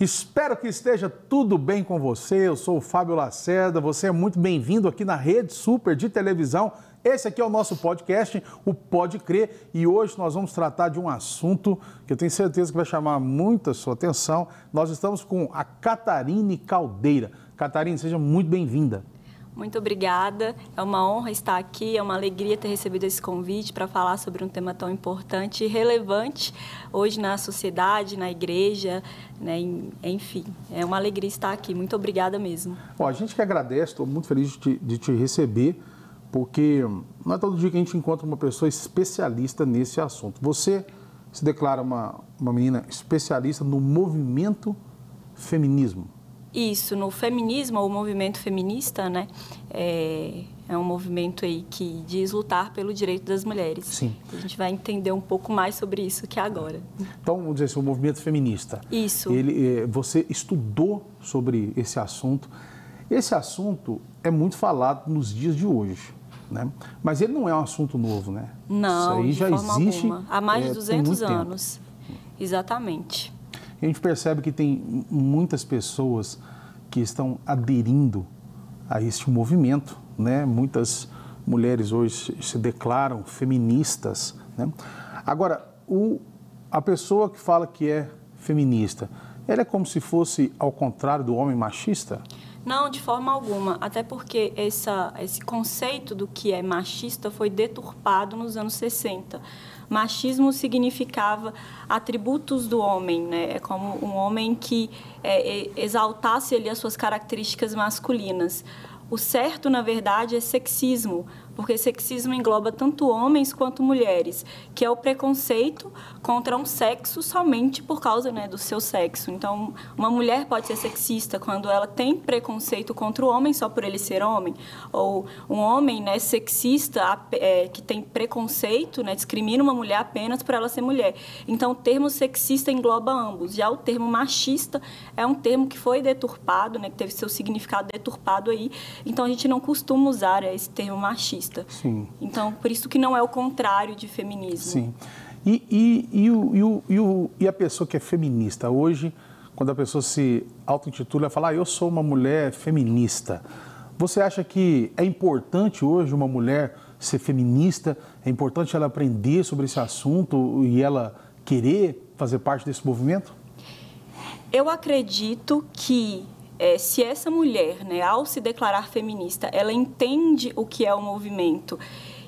Espero que esteja tudo bem com você. Eu sou o Fábio Lacerda. Você é muito bem-vindo aqui na Rede Super de Televisão. Esse aqui é o nosso podcast, o Pode Crer, e hoje nós vamos tratar de um assunto que eu tenho certeza que vai chamar muita sua atenção. Nós estamos com a Catarine Caldeira. Catarine, seja muito bem-vinda. Muito obrigada. É uma honra estar aqui, é uma alegria ter recebido esse convite para falar sobre um tema tão importante e relevante hoje na sociedade, na igreja, né? enfim. É uma alegria estar aqui. Muito obrigada mesmo. Bom, a gente que agradece, estou muito feliz de te, de te receber, porque não é todo dia que a gente encontra uma pessoa especialista nesse assunto. Você se declara uma, uma menina especialista no movimento feminismo. Isso, no feminismo, o movimento feminista, né, é, é, um movimento aí que diz lutar pelo direito das mulheres. Sim. A gente vai entender um pouco mais sobre isso que agora. Então, vamos dizer assim, o movimento feminista. Isso. Ele, é, você estudou sobre esse assunto. Esse assunto é muito falado nos dias de hoje. Né? Mas ele não é um assunto novo, né? Não, Isso aí já existe alguma. há mais de 200 é, anos. Tempo. Exatamente. A gente percebe que tem muitas pessoas que estão aderindo a este movimento, né? Muitas mulheres hoje se declaram feministas, né? Agora, o, a pessoa que fala que é feminista, ela é como se fosse ao contrário do homem machista? Não, de forma alguma. Até porque essa, esse conceito do que é machista foi deturpado nos anos 60 machismo significava atributos do homem, né? É como um homem que é, é, exaltasse ali as suas características masculinas. O certo, na verdade, é sexismo, porque sexismo engloba tanto homens quanto mulheres, que é o preconceito contra um sexo somente por causa né, do seu sexo. Então, uma mulher pode ser sexista quando ela tem preconceito contra o homem só por ele ser homem, ou um homem né, sexista é, que tem preconceito, né, discrimina uma mulher apenas por ela ser mulher. Então, o termo sexista engloba ambos. Já o termo machista é um termo que foi deturpado, né, que teve seu significado deturpado aí. Então, a gente não costuma usar esse termo machista feminista. Sim. Então, por isso que não é o contrário de feminismo. Sim. E, e, e, o, e, o, e, o, e a pessoa que é feminista, hoje, quando a pessoa se auto-intitula, fala, ah, eu sou uma mulher feminista. Você acha que é importante hoje uma mulher ser feminista? É importante ela aprender sobre esse assunto e ela querer fazer parte desse movimento? Eu acredito que é, se essa mulher, né, ao se declarar feminista, ela entende o que é o movimento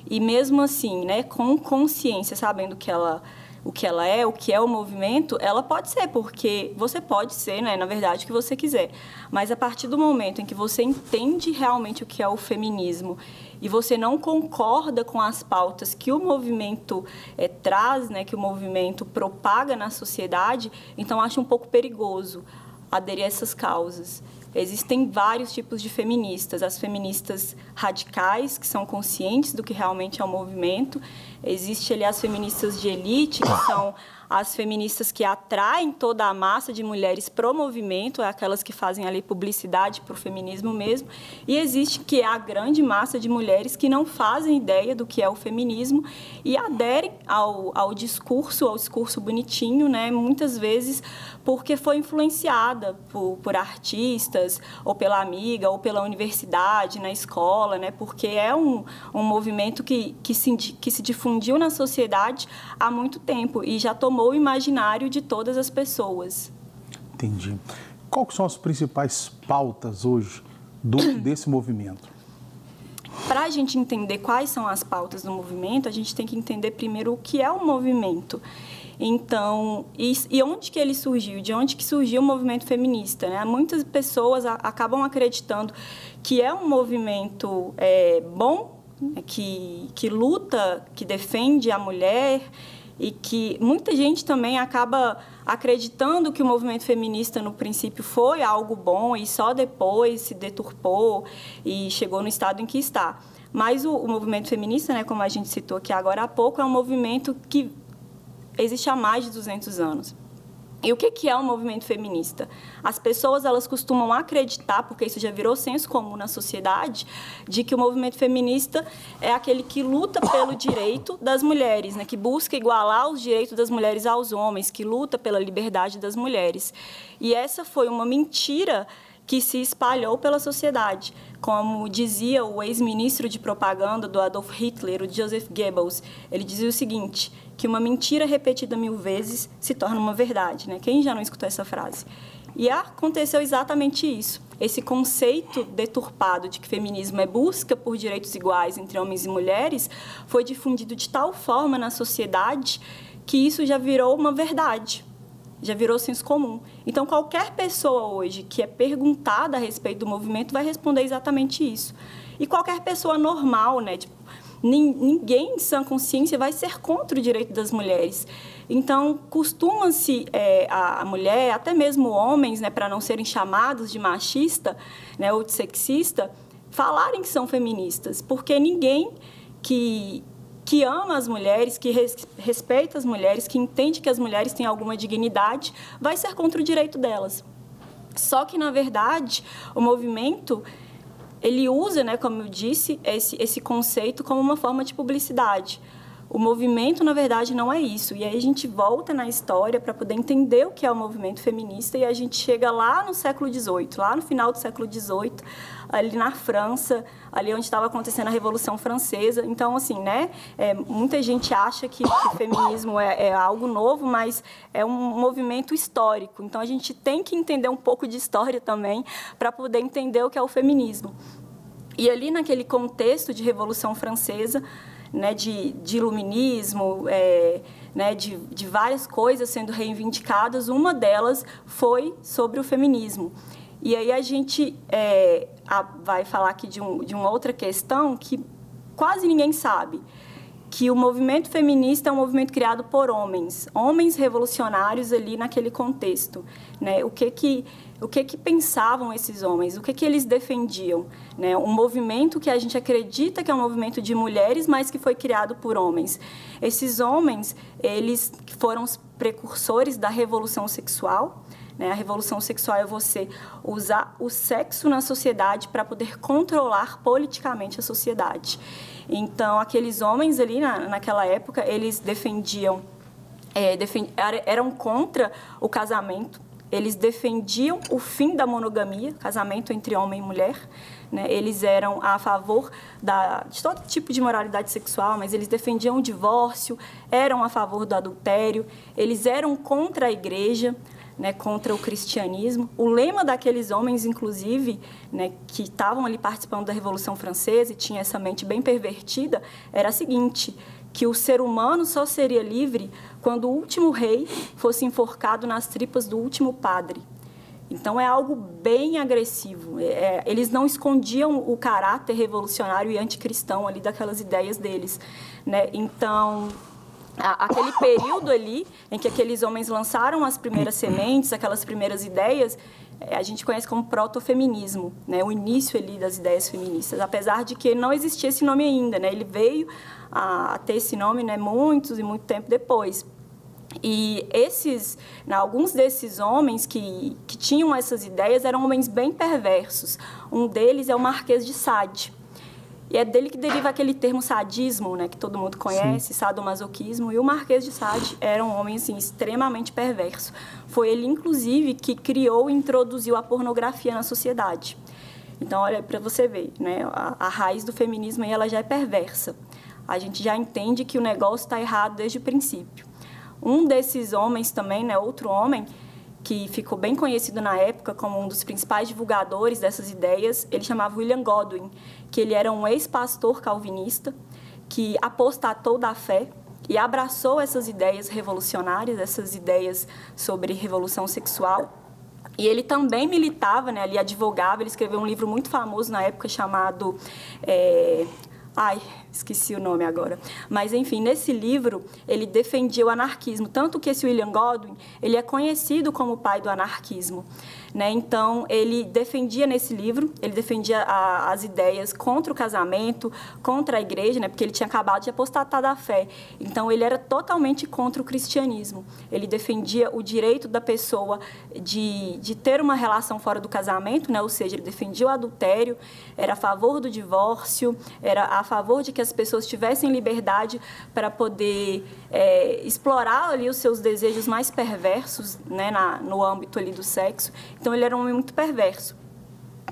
e mesmo assim, né, com consciência, sabendo que ela o que ela é, o que é o movimento, ela pode ser, porque você pode ser, né, na verdade, o que você quiser. Mas a partir do momento em que você entende realmente o que é o feminismo e você não concorda com as pautas que o movimento é, traz, né, que o movimento propaga na sociedade, então acho um pouco perigoso aderir a essas causas. Existem vários tipos de feministas. As feministas radicais, que são conscientes do que realmente é o movimento. Existe ali as feministas de elite, que são as feministas que atraem toda a massa de mulheres pro movimento, é aquelas que fazem ali publicidade para o feminismo mesmo. E existe que é a grande massa de mulheres que não fazem ideia do que é o feminismo e aderem ao, ao discurso, ao discurso bonitinho, né? muitas vezes porque foi influenciada por, por artistas, ou pela amiga, ou pela universidade, na escola, né? porque é um, um movimento que, que, se, que se difundiu na sociedade há muito tempo e já tomou o imaginário de todas as pessoas. Entendi. Quais são as principais pautas hoje do, desse movimento? Para a gente entender quais são as pautas do movimento, a gente tem que entender primeiro o que é o movimento. Então, e, e, onde que ele surgiu? De onde que surgiu o movimento feminista? Né? Muitas pessoas a, acabam acreditando que é um movimento é, bom, né? que, que luta, que defende a mulher e que muita gente também acaba acreditando que o movimento feminista no princípio foi algo bom e só depois se deturpou e chegou no estado em que está. Mas o, o movimento feminista, né, como a gente citou aqui agora há pouco, é um movimento que existe há mais de 200 anos. E o que, é um movimento feminista? As pessoas elas costumam acreditar, porque isso já virou senso comum na sociedade, de que o movimento feminista é aquele que luta pelo direito das mulheres, né? que busca igualar os direitos das mulheres aos homens, que luta pela liberdade das mulheres. E essa foi uma mentira que se espalhou pela sociedade. Como dizia o ex-ministro de propaganda do Adolf Hitler, o Joseph Goebbels, ele dizia o seguinte, que uma mentira repetida mil vezes se torna uma verdade. Né? Quem já não escutou essa frase? E aconteceu exatamente isso. Esse conceito deturpado de que feminismo é busca por direitos iguais entre homens e mulheres foi difundido de tal forma na sociedade que isso já virou uma verdade já virou senso comum. Então, qualquer pessoa hoje que é perguntada a respeito do movimento vai responder exatamente isso. E qualquer pessoa normal, né? Ninguém em sã consciência vai ser contra o direito das mulheres. Então, costuma-se é, a, mulher, até mesmo homens, né, para não serem chamados de machista né, ou de sexista, falarem que são feministas, porque ninguém que que ama as mulheres, que res, respeita as mulheres, que entende que as mulheres têm alguma dignidade, vai ser contra o direito delas. Só que, na verdade, o movimento ele usa, né, como eu disse, esse, esse conceito como uma forma de publicidade. O movimento, na verdade, não é isso. E aí a gente volta na história para poder entender o que é o movimento feminista e a gente chega lá no século XVIII, lá no final do século XVIII, ali na França, ali onde estava acontecendo a Revolução Francesa. Então, assim, né, é, muita gente acha que, que o feminismo é, é, algo novo, mas é um movimento histórico. Então, a gente tem que entender um pouco de história também para poder entender o que é o feminismo. E ali naquele contexto de Revolução Francesa, né, de, de iluminismo, é, né, de, de várias coisas sendo reivindicadas, uma delas foi sobre o feminismo. E aí a gente é, a, vai falar aqui de, um, de uma outra questão que quase ninguém sabe, que o movimento feminista é um movimento criado por homens, homens revolucionários ali naquele contexto, né? O que que o que que pensavam esses homens? O que que eles defendiam, né? Um movimento que a gente acredita que é um movimento de mulheres, mas que foi criado por homens. Esses homens, eles foram os precursores da revolução sexual, né? A revolução sexual é você usar o sexo na sociedade para poder controlar politicamente a sociedade. Então, aqueles homens ali, na, naquela época, eles defendiam, é, defend, eram contra o casamento, eles defendiam o fim da monogamia, casamento entre homem e mulher. Né? Eles eram a favor da, de todo tipo de moralidade sexual, mas eles defendiam o divórcio, eram a favor do adultério, eles eram contra a igreja né, contra o cristianismo. O lema daqueles homens, inclusive, né, que estavam ali participando da Revolução Francesa e tinha essa mente bem pervertida, era a seguinte: que o ser humano só seria livre quando o último rei fosse enforcado nas tripas do último padre. Então é algo bem agressivo. É, é eles não escondiam o caráter revolucionário e anticristão ali daquelas ideias deles, né? Então aquele período ali em que aqueles homens lançaram as primeiras sementes, aquelas primeiras ideias, a gente conhece como protofeminismo, né? o início ali das ideias feministas, apesar de que não existia esse nome ainda, né? ele veio a, a ter esse nome né, muitos e muito tempo depois. E esses, né, alguns desses homens que, que tinham essas ideias eram homens bem perversos. Um deles é o Marquês de Sade. E é dele que deriva aquele termo sadismo, né, que todo mundo conhece, Sim. sadomasoquismo. E o Marquês de Sade era um homem assim, extremamente perverso. Foi ele, inclusive, que criou e introduziu a pornografia na sociedade. Então, olha, para você ver, né, a, a, raiz do feminismo aí, ela já é perversa. A gente já entende que o negócio está errado desde o princípio. Um desses homens também, né, outro homem, que ficou bem conhecido na época como um dos principais divulgadores dessas ideias, ele chamava William Godwin, que ele era um ex-pastor calvinista que apostatou da fé e abraçou essas ideias revolucionárias, essas ideias sobre revolução sexual. E ele também militava, né, ele advogava, ele escreveu um livro muito famoso na época chamado é, Ai, esqueci o nome agora. Mas, enfim, nesse livro, ele defendia o anarquismo. Tanto que esse William Godwin, ele é conhecido como o pai do anarquismo. Né? Então, ele defendia nesse livro, ele defendia a, as ideias contra o casamento, contra a igreja, né? porque ele tinha acabado de apostatar da fé. Então, ele era totalmente contra o cristianismo. Ele defendia o direito da pessoa de, de ter uma relação fora do casamento, né? ou seja, ele defendia o adultério, era a favor do divórcio, era a favor de que as pessoas tivessem liberdade para poder é, explorar ali os seus desejos mais perversos né? Na, no âmbito ali do sexo. Então ele era um homem muito perverso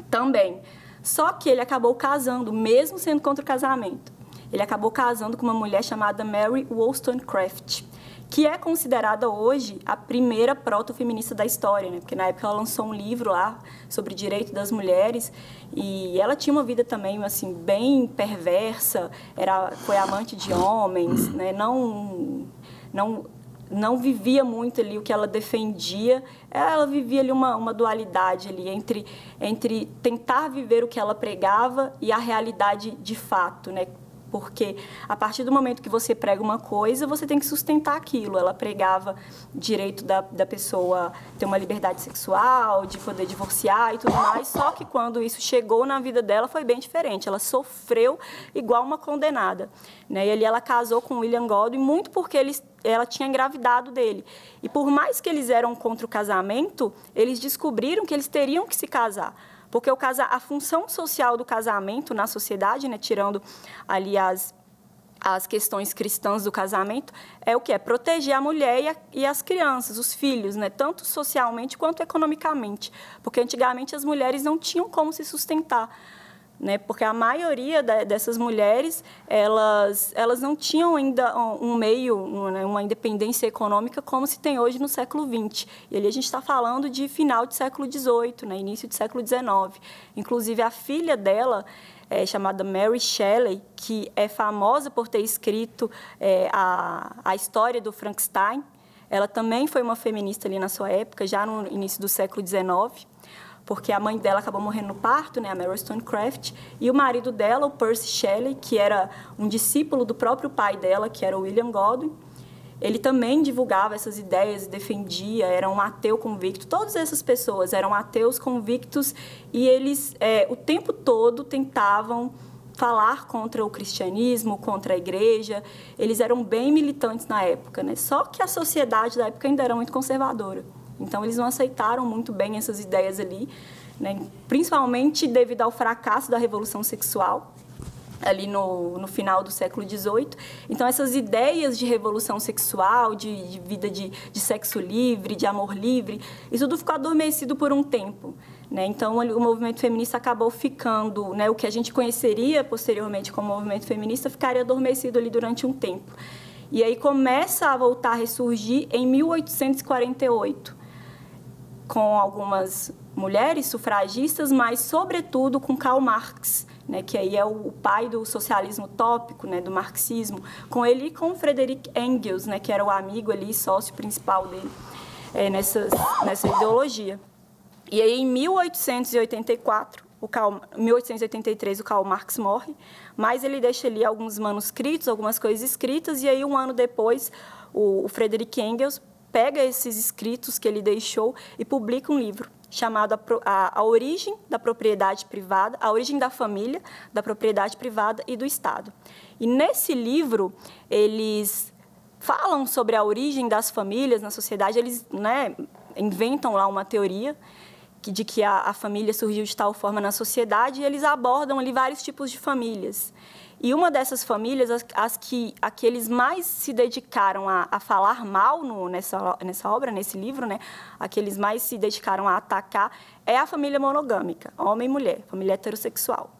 também. Só que ele acabou casando, mesmo sendo contra o casamento. Ele acabou casando com uma mulher chamada Mary Wollstonecraft, que é considerada hoje a primeira proto-feminista da história, né? Porque na época ela lançou um livro lá sobre direito das mulheres e ela tinha uma vida também assim bem perversa, era foi amante de homens, né? Não não não vivia muito ali o que ela defendia, ela vivia ali uma, uma dualidade ali entre, entre tentar viver o que ela pregava e a realidade de fato, né? Porque a partir do momento que você prega uma coisa, você tem que sustentar aquilo. Ela pregava direito da, da pessoa ter uma liberdade sexual, de poder divorciar e tudo mais, só que quando isso chegou na vida dela foi bem diferente. Ela sofreu igual uma condenada. Né? E ali ela casou com William Godwin muito porque eles ela tinha engravidado dele. E por mais que eles eram contra o casamento, eles descobriram que eles teriam que se casar. Porque o casa, a função social do casamento na sociedade, né, tirando ali as, as questões cristãs do casamento, é o que? É proteger a mulher e, a, e, as crianças, os filhos, né? tanto socialmente quanto economicamente. Porque antigamente as mulheres não tinham como se sustentar né? Porque a maioria dessas mulheres, elas, elas não tinham ainda um meio, né? uma independência econômica como se tem hoje no século XX. E ali a gente está falando de final do século XVIII, né? início do século XIX. Inclusive, a filha dela, é, chamada Mary Shelley, que é famosa por ter escrito é, a, a história do Frankenstein, ela também foi uma feminista ali na sua época, já no início do século XIX porque a mãe dela acabou morrendo no parto, né, a Mary Stonecraft, e o marido dela, o Percy Shelley, que era um discípulo do próprio pai dela, que era o William Godwin, ele também divulgava essas ideias e defendia, era um ateu convicto. Todas essas pessoas eram ateus convictos e eles, é, o tempo todo, tentavam falar contra o cristianismo, contra a igreja. Eles eram bem militantes na época, né? Só que a sociedade da época ainda era muito conservadora. Então, eles não aceitaram muito bem essas ideias ali, né? principalmente devido ao fracasso da Revolução Sexual, ali no, no final do século XVIII. Então, essas ideias de revolução sexual, de, de vida de, de, sexo livre, de amor livre, isso tudo ficou adormecido por um tempo. Né? Então, o movimento feminista acabou ficando, né, o que a gente conheceria posteriormente como movimento feminista, ficaria adormecido ali durante um tempo. E aí começa a voltar a ressurgir em 1848 com algumas mulheres sufragistas, mas sobretudo com Karl Marx, né, que aí é o pai do socialismo utópico, né, do marxismo, com ele e com Frederick Engels, né, que era o amigo ali, sócio principal dele é, nessa, nessa ideologia. E aí, em 1884, o Karl, 1883, o Karl Marx morre, mas ele deixa ali alguns manuscritos, algumas coisas escritas, e aí, um ano depois, o, o Frederick Engels pega esses escritos que ele deixou e publica um livro chamado a, a, a, Origem da Propriedade Privada, A Origem da Família, da Propriedade Privada e do Estado. E nesse livro, eles falam sobre a origem das famílias na sociedade, eles né, inventam lá uma teoria que, de que a, a família surgiu de tal forma na sociedade e eles abordam ali vários tipos de famílias. E uma dessas famílias, as, as que aqueles mais se dedicaram a, a falar mal no, nessa, nessa obra, nesse livro, né, aqueles mais se dedicaram a atacar, é a família monogâmica, homem e mulher, família heterossexual.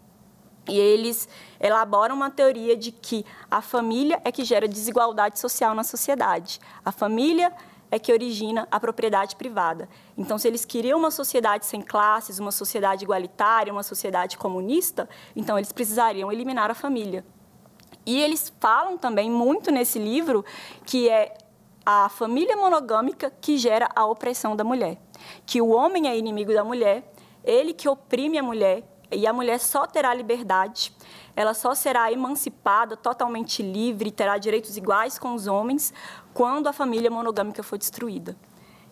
E eles elaboram uma teoria de que a família é que gera desigualdade social na sociedade. A família é que origina a propriedade privada. Então, se eles queriam uma sociedade sem classes, uma sociedade igualitária, uma sociedade comunista, então eles precisariam eliminar a família. E eles falam também muito nesse livro que é a família monogâmica que gera a opressão da mulher, que o homem é inimigo da mulher, ele que oprime a mulher e a mulher só terá liberdade, ela só será emancipada, totalmente livre, terá direitos iguais com os homens quando a família monogâmica for destruída.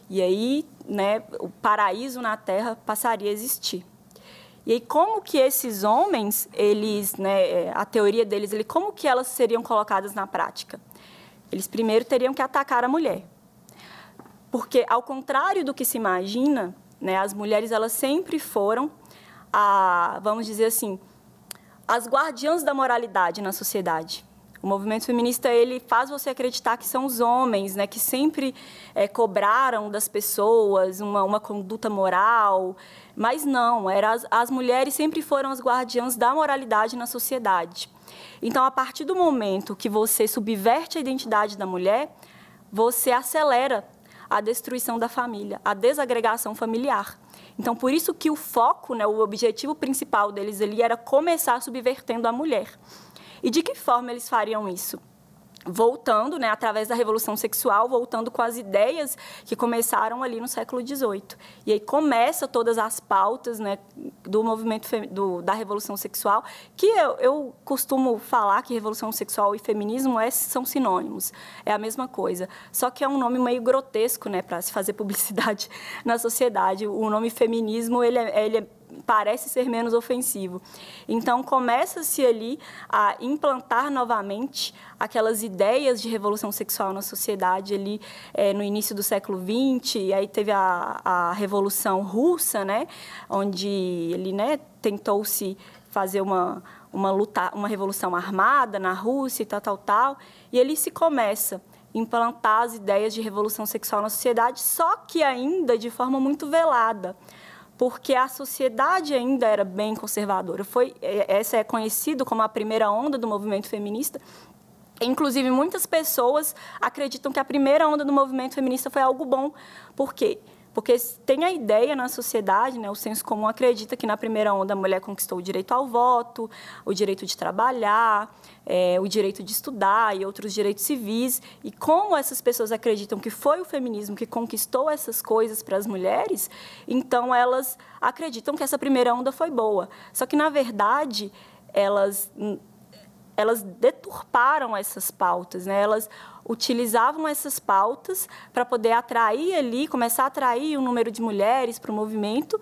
E aí, né, o paraíso na Terra passaria a existir. E aí, como que esses homens, eles, né, é, a teoria deles, ele, como que elas seriam colocadas na prática? Eles primeiro teriam que atacar a mulher. Porque, ao contrário do que se imagina, né, as mulheres elas sempre foram, a, vamos dizer assim, as guardiãs da moralidade na sociedade. O movimento feminista ele faz você acreditar que são os homens, né, que sempre é, cobraram das pessoas uma, uma conduta moral, mas não, era as, as mulheres sempre foram as guardiãs da moralidade na sociedade. Então, a partir do momento que você subverte a identidade da mulher, você acelera a destruição da família, a desagregação familiar. Então, por isso que o foco, né, o objetivo principal deles ali era começar subvertendo a mulher. E de que forma eles fariam isso? Voltando, né, através da revolução sexual, voltando com as ideias que começaram ali no século XVIII. E aí começa todas as pautas, né, do movimento do, da revolução sexual, que eu, eu, costumo falar que revolução sexual e feminismo é, são sinônimos, é a mesma coisa. Só que é um nome meio grotesco, né, para se fazer publicidade na sociedade. O nome feminismo ele é, ele é parece ser menos ofensivo. Então, começa-se ali a implantar novamente aquelas ideias de revolução sexual na sociedade ali é, no início do século XX, e aí teve a, a Revolução Russa, né, onde ele né, tentou-se fazer uma, uma luta, uma revolução armada na Rússia e tal, tal, tal, e ele se começa implantar as ideias de revolução sexual na sociedade, só que ainda de forma muito velada porque a sociedade ainda era bem conservadora. Foi, é, essa é conhecido como a primeira onda do movimento feminista. Inclusive, muitas pessoas acreditam que a primeira onda do movimento feminista foi algo bom. Por quê? Porque tem a ideia na sociedade, né, o senso comum acredita que na primeira onda a mulher conquistou o direito ao voto, o direito de trabalhar, é, o direito de estudar e outros direitos civis. E como essas pessoas acreditam que foi o feminismo que conquistou essas coisas para as mulheres, então elas acreditam que essa primeira onda foi boa. Só que, na verdade, elas elas deturparam essas pautas, né? Elas utilizavam essas pautas para poder atrair ali, começar a atrair um número de mulheres para o movimento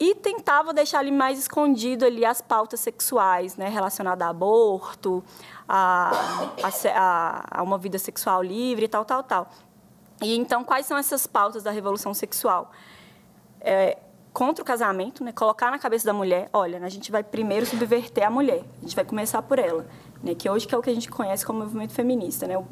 e tentava deixar ali mais escondido ali as pautas sexuais, né, relacionadas a aborto, a, a, a uma vida sexual livre, tal, tal, tal. E então, quais são essas pautas da revolução sexual? É, contra o casamento, né, colocar na cabeça da mulher, olha, a gente vai primeiro subverter a mulher, a gente vai começar por ela né, que hoje que é o que a gente conhece como movimento feminista. Né?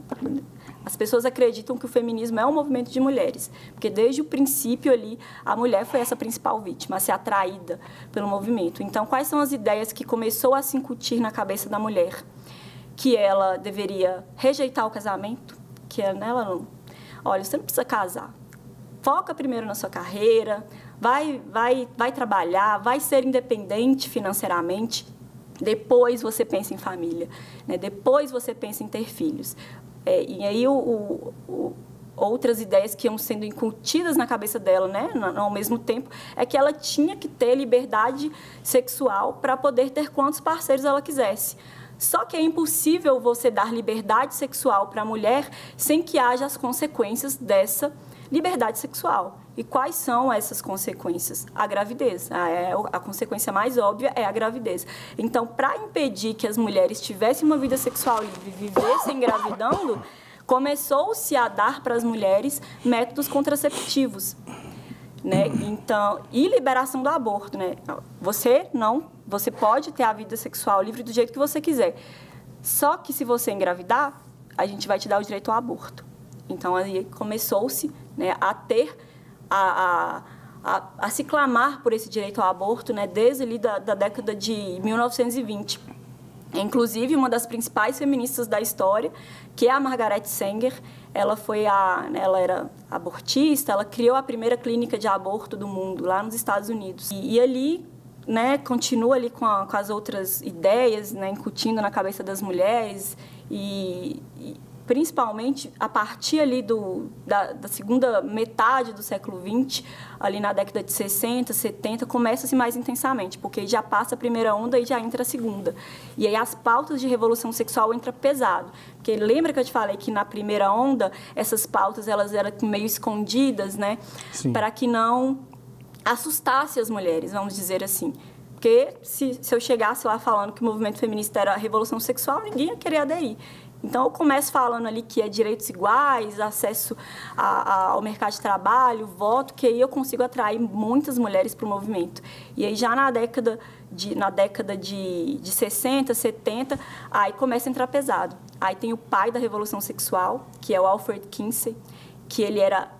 As pessoas acreditam que o feminismo é um movimento de mulheres, porque desde o princípio ali a mulher foi essa principal vítima, a ser atraída pelo movimento. Então, quais são as ideias que começou a se incutir na cabeça da mulher? Que ela deveria rejeitar o casamento, que é nela não. Olha, você não precisa casar. Foca primeiro na sua carreira, vai, vai, vai trabalhar, vai ser independente financeiramente depois você pensa em família, né? depois você pensa em ter filhos. É, e aí o, o, o, outras ideias que iam sendo incutidas na cabeça dela, né, ao mesmo tempo, é que ela tinha que ter liberdade sexual para poder ter quantos parceiros ela quisesse. Só que é impossível você dar liberdade sexual para a mulher sem que haja as consequências dessa liberdade sexual. E quais são essas consequências? A gravidez. A, é, a consequência mais óbvia é a gravidez. Então, para impedir que as mulheres tivessem uma vida sexual livre e vivessem engravidando, começou-se a dar para as mulheres métodos contraceptivos. Né? Então, e liberação do aborto, né? Você não, você pode ter a vida sexual livre do jeito que você quiser. Só que se você engravidar, a gente vai te dar o direito ao aborto. Então, aí começou-se né, a ter, a, a, a, a, se clamar por esse direito ao aborto né, desde ali da, da década de 1920. Inclusive, uma das principais feministas da história, que é a Margaret Sanger, ela foi a, ela era abortista, ela criou a primeira clínica de aborto do mundo lá nos Estados Unidos. E, e ali, né, continua ali com, a, com, as outras ideias, né, incutindo na cabeça das mulheres e principalmente a partir ali do, da, da, segunda metade do século XX, ali na década de 60, 70, começa-se mais intensamente, porque já passa a primeira onda e já entra a segunda. E aí as pautas de revolução sexual entram pesado. Porque lembra que eu te falei que na primeira onda, essas pautas elas eram meio escondidas, né? Para que não assustasse as mulheres, vamos dizer assim. Porque se, se eu chegasse lá falando que o movimento feminista era a revolução sexual, ninguém ia querer aderir. Então, eu começo falando ali que é direitos iguais, acesso a, a, ao mercado de trabalho, voto, que aí eu consigo atrair muitas mulheres para o movimento. E aí, já na década de, na década de, de 60, 70, aí começa a entrar pesado. Aí tem o pai da Revolução Sexual, que é o Alfred Kinsey, que ele era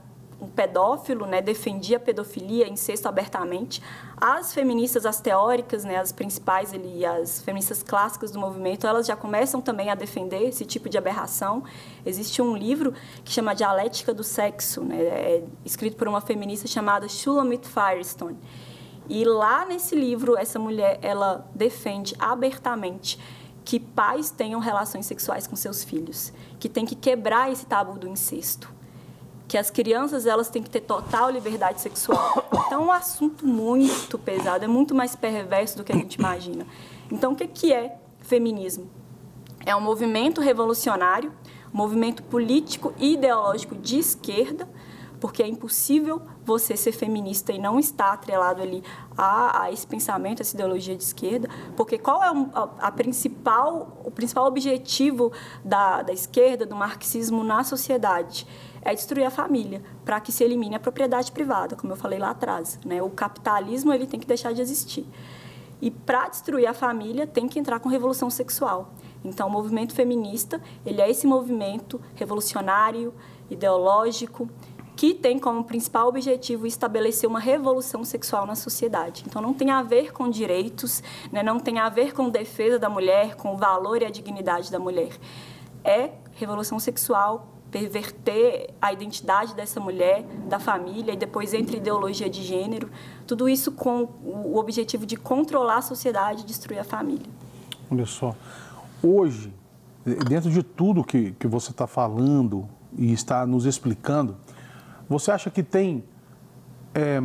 um pedófilo, né, defendia a pedofilia, incesto abertamente. As feministas, as teóricas, né, as principais ali, as feministas clássicas do movimento, elas já começam também a defender esse tipo de aberração. Existe um livro que chama Dialética do Sexo, né, é escrito por uma feminista chamada Shulamit Firestone. E lá nesse livro, essa mulher, ela defende abertamente que pais tenham relações sexuais com seus filhos, que tem que quebrar esse tabu do incesto que as crianças elas têm que ter total liberdade sexual. Então, é um assunto muito pesado, é muito mais perverso do que a gente imagina. Então, o que é feminismo? É um movimento revolucionário, um movimento político e ideológico de esquerda, porque é impossível você ser feminista e não estar atrelado ali a, a esse pensamento, a essa ideologia de esquerda, porque qual é a, a principal, o principal objetivo da, da esquerda, do marxismo na sociedade? É destruir a família, para que se elimine a propriedade privada, como eu falei lá atrás. Né? O capitalismo ele tem que deixar de existir. E para destruir a família, tem que entrar com revolução sexual. Então, o movimento feminista, ele é esse movimento revolucionário, ideológico, que tem como principal objetivo estabelecer uma revolução sexual na sociedade. Então, não tem a ver com direitos, né? não tem a ver com defesa da mulher, com o valor e a dignidade da mulher. É revolução sexual perverter a identidade dessa mulher, da família, e depois entre ideologia de gênero, tudo isso com o objetivo de controlar a sociedade e destruir a família. Olha só, hoje, dentro de tudo que, que você está falando e está nos explicando, você acha que tem, é,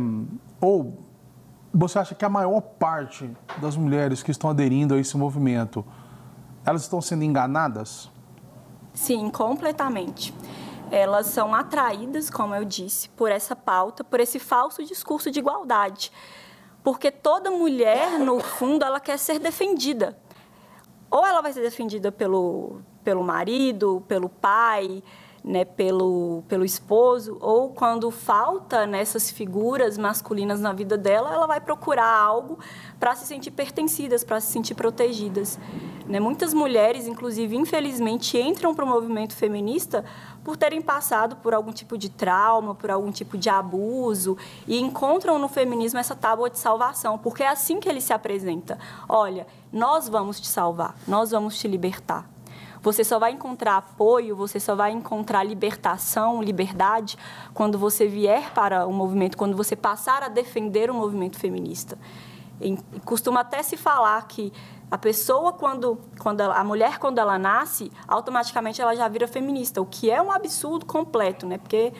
ou você acha que a maior parte das mulheres que estão aderindo a esse movimento, elas estão sendo enganadas? Sim, completamente. Elas são atraídas, como eu disse, por essa pauta, por esse falso discurso de igualdade. Porque toda mulher, no fundo, ela quer ser defendida. Ou ela vai ser defendida pelo, pelo marido, pelo pai, né, pelo, pelo esposo, ou quando falta nessas figuras masculinas na vida dela, ela vai procurar algo para se sentir pertencidas, para se sentir protegidas. Né? Muitas mulheres, inclusive, infelizmente, entram para o movimento feminista por terem passado por algum tipo de trauma, por algum tipo de abuso, e encontram no feminismo essa tábua de salvação, porque é assim que ele se apresenta. Olha, nós vamos te salvar, nós vamos te libertar. Você só vai encontrar apoio, você só vai encontrar libertação, liberdade, quando você vier para o movimento, quando você passar a defender o movimento feminista. E costuma até se falar que a pessoa, quando, quando ela, a mulher, quando ela nasce, automaticamente ela já vira feminista, o que é um absurdo completo, né? Porque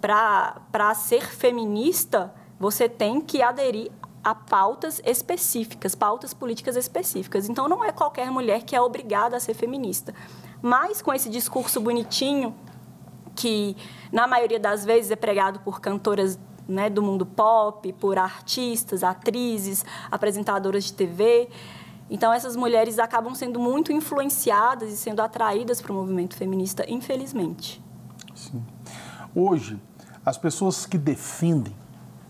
para ser feminista, você tem que aderir a pautas específicas, pautas políticas específicas. Então, não é qualquer mulher que é obrigada a ser feminista. Mas, com esse discurso bonitinho, que na maioria das vezes é pregado por cantoras né, do mundo pop, por artistas, atrizes, apresentadoras de TV. Então, essas mulheres acabam sendo muito influenciadas e sendo atraídas para o movimento feminista, infelizmente. Sim. Hoje, as pessoas que defendem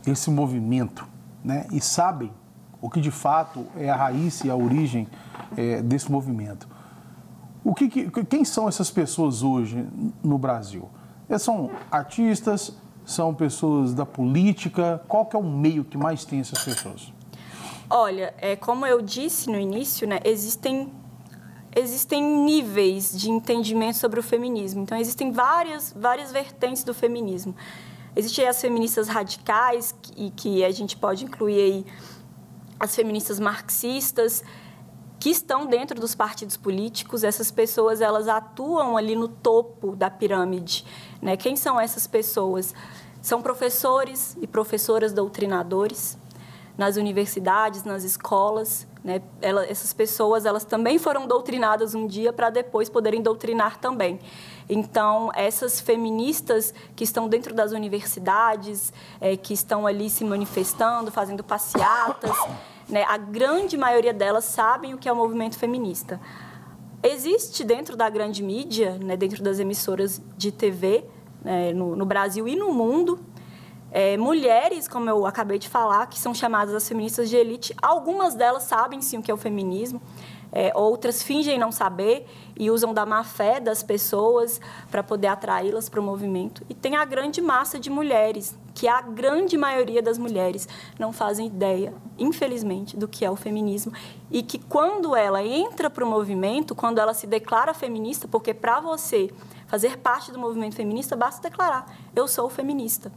esse movimento né, e sabem o que de fato é a raiz e a origem é, desse movimento. O que, que, quem são essas pessoas hoje no Brasil? Elas são artistas, são pessoas da política? Qual que é o meio que mais tem essas pessoas? Olha, é, como eu disse no início, né, existem, existem níveis de entendimento sobre o feminismo. Então, existem várias, várias vertentes do feminismo. Existem as feministas radicais, e que a gente pode incluir aí as feministas marxistas. que estão dentro dos partidos políticos. Essas pessoas elas atuam ali no topo da pirâmide. Né? Quem são essas pessoas? São professores e professoras doutrinadores nas universidades, nas escolas. Né? Ela, essas pessoas elas também foram doutrinadas um dia para depois poderem doutrinar também. Então, essas feministas que estão dentro das universidades, é, que estão ali se manifestando, fazendo passeatas, né, a grande maioria delas sabem o que é o movimento feminista. Existe dentro da grande mídia, né, dentro das emissoras de TV, né, no, no, Brasil e no mundo, é, mulheres, como eu acabei de falar, que são chamadas as feministas de elite. Algumas delas sabem sim o que é o feminismo, é, outras fingem não saber e usam da má fé das pessoas para poder atraí-las para o movimento. E tem a grande massa de mulheres, que a grande maioria das mulheres não fazem ideia, infelizmente, do que é o feminismo. E que quando ela entra para o movimento, quando ela se declara feminista, porque para você fazer parte do movimento feminista, basta declarar: eu sou feminista.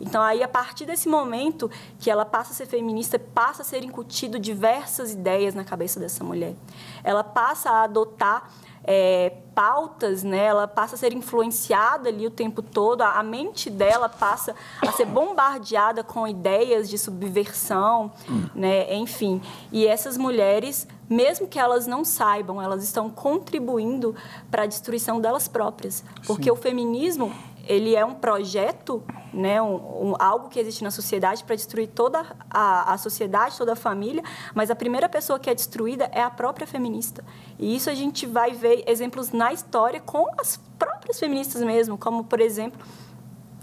Então, aí, a partir desse momento que ela passa a ser feminista, passa a ser incutido diversas ideias na cabeça dessa mulher. Ela passa a adotar é, pautas, né? ela passa a ser influenciada ali o tempo todo, a, mente dela passa a ser bombardeada com ideias de subversão, hum. né? enfim. E essas mulheres, mesmo que elas não saibam, elas estão contribuindo para a destruição delas próprias. Porque Sim. o feminismo ele é um projeto, né, um, um, algo que existe na sociedade para destruir toda a, a, sociedade, toda a família, mas a primeira pessoa que é destruída é a própria feminista. E isso a gente vai ver exemplos na história com as próprias feministas mesmo, como, por exemplo,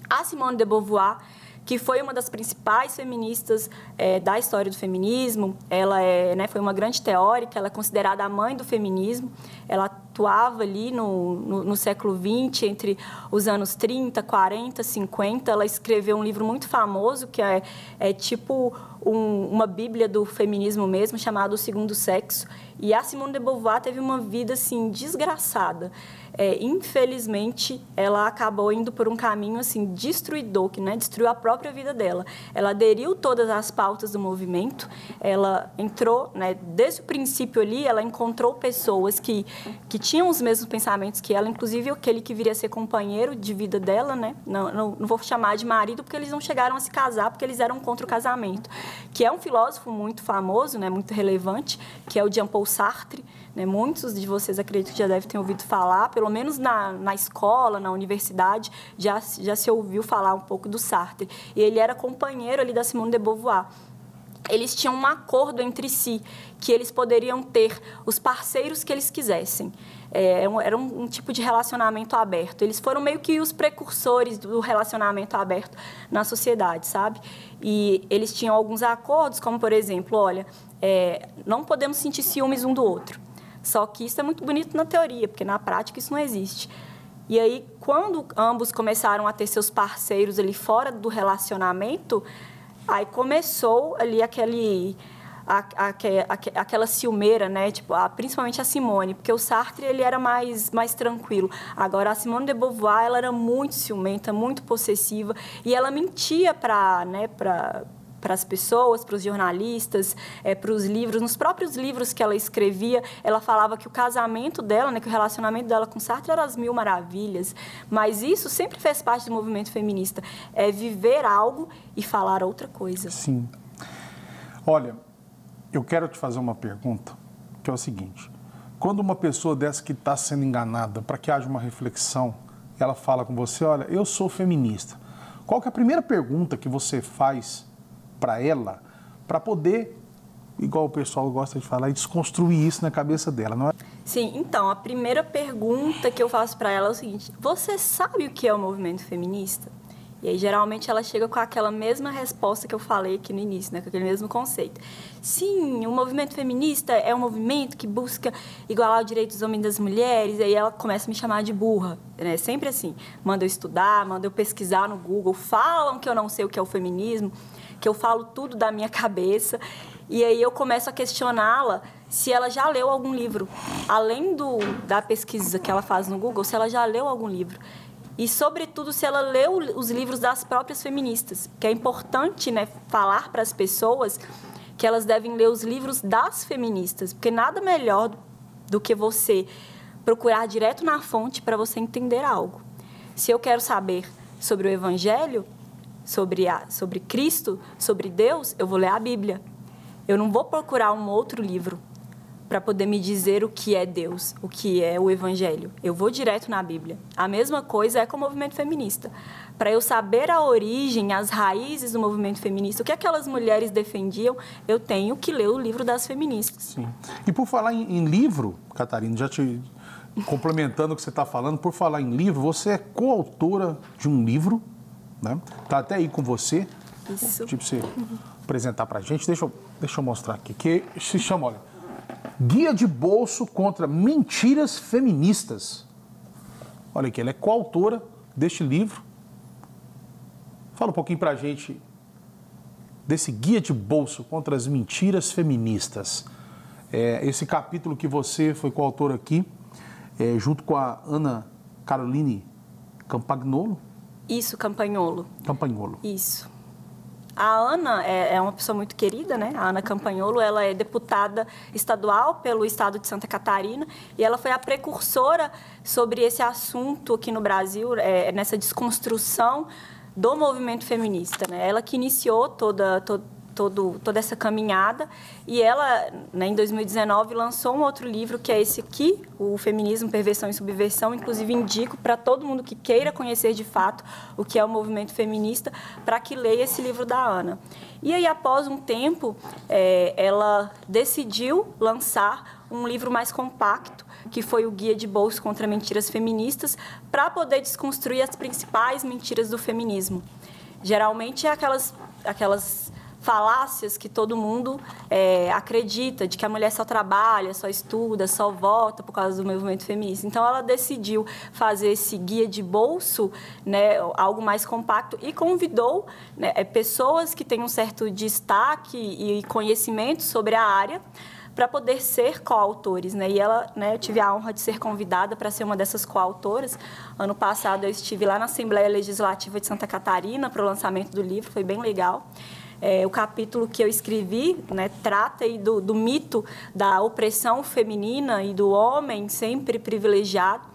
a Simone de Beauvoir, que foi uma das principais feministas é, da história do feminismo. Ela é, né, foi uma grande teórica, ela é considerada a mãe do feminismo. Ela atuava ali no, no, no, século XX, entre os anos 30, 40, 50. Ela escreveu um livro muito famoso, que é, é tipo um, uma bíblia do feminismo mesmo, chamado O Segundo Sexo. E a Simone de Beauvoir teve uma vida, assim, desgraçada é, infelizmente, ela acabou indo por um caminho assim destruidor, que né, destruiu a própria vida dela. Ela aderiu todas as pautas do movimento, ela entrou, né, desde o princípio ali, ela encontrou pessoas que, que tinham os mesmos pensamentos que ela, inclusive aquele que viria a ser companheiro de vida dela, né? Não, não, não vou chamar de marido porque eles não chegaram a se casar, porque eles eram contra o casamento, que é um filósofo muito famoso, né, muito relevante, que é o Jean-Paul Sartre. Né? Muitos de vocês acredito que já devem ter ouvido falar, pelo menos na, na escola, na universidade, já, já se ouviu falar um pouco do Sartre. E ele era companheiro ali da Simone de Beauvoir eles tinham um acordo entre si que eles poderiam ter os parceiros que eles quisessem. É, era um, um, tipo de relacionamento aberto. Eles foram meio que os precursores do relacionamento aberto na sociedade, sabe? E eles tinham alguns acordos, como por exemplo, olha, é, não podemos sentir ciúmes um do outro. Só que isso é muito bonito na teoria, porque na prática isso não existe. E aí, quando ambos começaram a ter seus parceiros ali fora do relacionamento, aí começou ali aquele a, a, a, aquela ciumeira, né? Tipo, principalmente a Simone, porque o Sartre ele era mais, mais tranquilo. Agora a Simone de Beauvoir ela era muito ciumenta, muito possessiva e ela mentia para, né? Para para as pessoas, para os jornalistas, é, para os livros. Nos próprios livros que ela escrevia, ela falava que o casamento dela, né, que o relacionamento dela com Sartre era as mil maravilhas. Mas isso sempre fez parte do movimento feminista. É viver algo e falar outra coisa. Sim. Olha, eu quero te fazer uma pergunta, que é o seguinte. Quando uma pessoa dessa que está sendo enganada, para que haja uma reflexão, ela fala com você, olha, eu sou feminista. Qual que é a primeira pergunta que você faz para ela, para poder, igual o pessoal gosta de falar, desconstruir isso na cabeça dela, não é? Sim, então, a primeira pergunta que eu faço para ela é o seguinte: você sabe o que é o movimento feminista? E aí, geralmente, ela chega com aquela mesma resposta que eu falei aqui no início, né? com aquele mesmo conceito. Sim, o movimento feminista é um movimento que busca igualar o direito dos homens e das mulheres, e aí ela começa a me chamar de burra. Né? Sempre assim, manda eu estudar, manda eu pesquisar no Google, falam que eu não sei o que é o feminismo que eu falo tudo da minha cabeça. E aí eu começo a questioná-la se ela já leu algum livro. Além do, da pesquisa que ela faz no Google, se ela já leu algum livro. E, sobretudo, se ela leu os livros das próprias feministas. Que é importante né, falar para as pessoas que elas devem ler os livros das feministas, porque nada melhor do que você procurar direto na fonte para você entender algo. Se eu quero saber sobre o Evangelho, sobre, a, sobre Cristo, sobre Deus, eu vou ler a Bíblia. Eu não vou procurar um outro livro para poder me dizer o que é Deus, o que é o Evangelho. Eu vou direto na Bíblia. A mesma coisa é com o movimento feminista. Para eu saber a origem, as raízes do movimento feminista, o que aquelas mulheres defendiam, eu tenho que ler o livro das feministas. Sim. E por falar em, em livro, Catarina, já te complementando o que você está falando, por falar em livro, você é coautora de um livro, né? Tá até aí com você. Isso. Tipo, você apresentar para a gente. Deixa eu, deixa eu mostrar aqui, que se chama, olha, Guia de Bolso contra Mentiras Feministas. Olha aqui, ela é coautora deste livro. Fala um pouquinho para a gente desse guia de bolso contra as mentiras feministas. É, esse capítulo que você foi coautor aqui, é, junto com a Ana Caroline Campagnolo. Isso, Campagnolo. Campagnolo. Isso. A Ana é, é, uma pessoa muito querida, né? A Ana Campanholo, ela é deputada estadual pelo estado de Santa Catarina e ela foi a precursora sobre esse assunto aqui no Brasil, é, nessa desconstrução do movimento feminista, né? Ela que iniciou toda, toda todo, toda essa caminhada. E ela, né, em 2019, lançou um outro livro, que é esse aqui, O Feminismo, Perversão e Subversão. Inclusive, indico para todo mundo que queira conhecer de fato o que é o movimento feminista, para que leia esse livro da Ana. E aí, após um tempo, é, ela decidiu lançar um livro mais compacto, que foi o Guia de Bolso contra Mentiras Feministas, para poder desconstruir as principais mentiras do feminismo. Geralmente é aquelas, aquelas falácias que todo mundo é, acredita, de que a mulher só trabalha, só estuda, só vota por causa do movimento feminista. Então, ela decidiu fazer esse guia de bolso, né, algo mais compacto, e convidou né, é, pessoas que têm um certo destaque e conhecimento sobre a área para poder ser coautores, né? E ela, né, eu tive a honra de ser convidada para ser uma dessas coautoras. Ano passado eu estive lá na Assembleia Legislativa de Santa Catarina para o lançamento do livro, foi bem legal. É, o capítulo que eu escrevi né, trata aí do, do mito da opressão feminina e do homem sempre privilegiado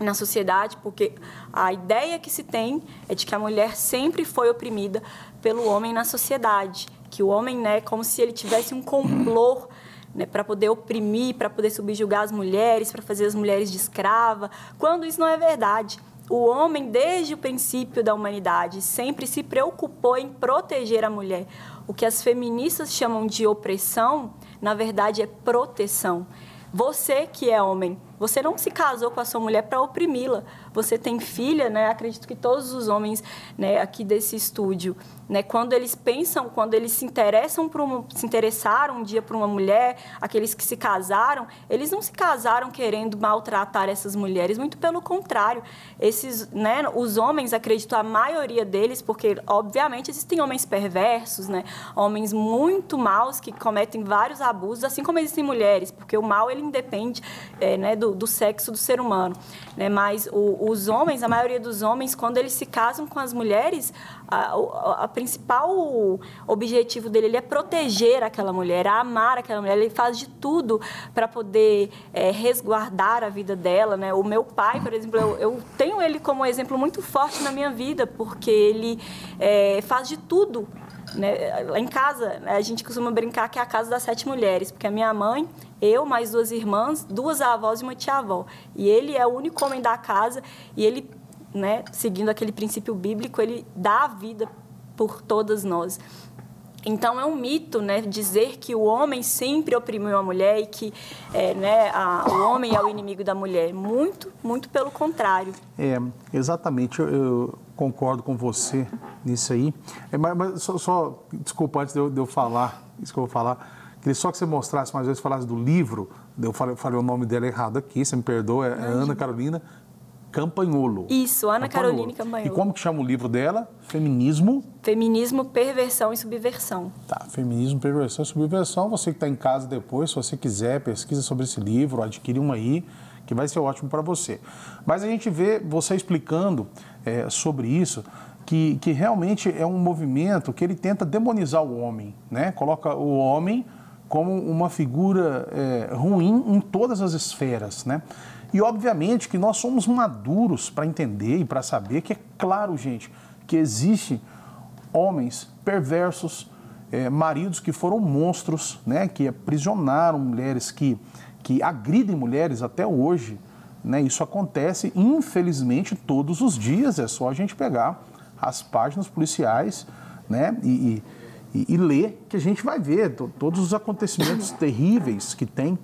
na sociedade, porque a ideia que se tem é de que a mulher sempre foi oprimida pelo homem na sociedade, que o homem, né, como se ele tivesse um complô né, para poder oprimir, para poder subjugar as mulheres, para fazer as mulheres de escrava, quando isso não é verdade. O homem, desde o princípio da humanidade, sempre se preocupou em proteger a mulher. O que as feministas chamam de opressão, na verdade, é proteção. Você que é homem, você não se casou com a sua mulher para oprimi-la. Você tem filha, né? Acredito que todos os homens né, aqui desse estúdio, né, quando eles pensam, quando eles se interessam por uma, se interessaram um dia por uma mulher, aqueles que se casaram, eles não se casaram querendo maltratar essas mulheres, muito pelo contrário. Esses, né, os homens, acredito a maioria deles, porque obviamente existem homens perversos, né, homens muito maus que cometem vários abusos, assim como existem mulheres, porque o mal ele independe é, né, do do, sexo do ser humano. Né? Mas o, os homens, a maioria dos homens, quando eles se casam com as mulheres, a, a, a principal objetivo dele é proteger aquela mulher, amar aquela mulher. Ele faz de tudo para poder é, resguardar a vida dela. Né? O meu pai, por exemplo, eu, eu, tenho ele como exemplo muito forte na minha vida, porque ele é, faz de tudo né? Lá em casa, a gente costuma brincar que é a casa das sete mulheres, porque a minha mãe, eu, mais duas irmãs, duas avós e uma tia-avó. E ele é o único homem da casa e ele, né, seguindo aquele princípio bíblico, ele dá a vida por todas nós. Então é um mito, né, dizer que o homem sempre oprimiu a mulher e que é, né, a, o homem é o inimigo da mulher. Muito, muito pelo contrário. É, exatamente. Eu concordo com você nisso aí. É, mas, mas só, só, desculpa antes de eu, de eu, falar isso que eu vou falar. Queria só que você mostrasse mais vezes, falasse do livro. Eu falei, falei o nome dela errado aqui, você me perdoa. É, é Ana Carolina Campanholo. Isso, Ana Caroline Campanholo. E como que chama o livro dela? Feminismo? Feminismo, Perversão e Subversão. Tá, Feminismo, Perversão e Subversão. Você que está em casa depois, se você quiser, pesquisa sobre esse livro, adquire um aí, que vai ser ótimo para você. Mas a gente vê você explicando é, sobre isso, que, que realmente é um movimento que ele tenta demonizar o homem, né? Coloca o homem como uma figura é, ruim em todas as esferas, né? E obviamente que nós somos maduros para entender e para saber que é claro, gente, que existe homens perversos, é, maridos que foram monstros, né? Que aprisionaram mulheres, que, que agridem mulheres até hoje, né? Isso acontece, infelizmente, todos os dias. É só a gente pegar as páginas policiais né? e, e, e ler que a gente vai ver todos os acontecimentos terríveis que tem.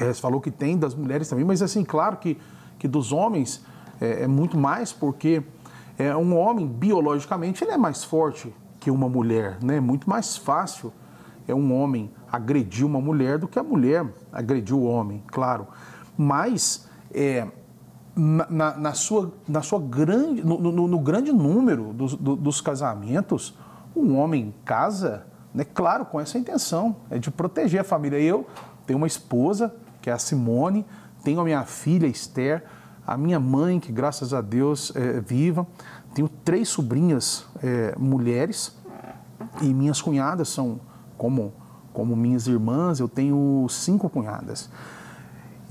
É, você falou que tem das mulheres também, mas assim, claro que, que dos homens é, é muito mais porque é, um homem, biologicamente, ele é mais forte que uma mulher, né? Muito mais fácil é um homem agredir uma mulher do que a mulher agredir o homem, claro. Mas é, na, na, sua, na sua grande, no, no, no grande número dos, do, dos casamentos, um homem casa, né, claro, com essa intenção, é de proteger a família. Eu tenho uma esposa, que é a Simone, tenho a minha filha, Esther, a minha mãe, que graças a Deus é viva, tenho três sobrinhas é, mulheres e minhas cunhadas são como, como minhas irmãs, eu tenho cinco cunhadas.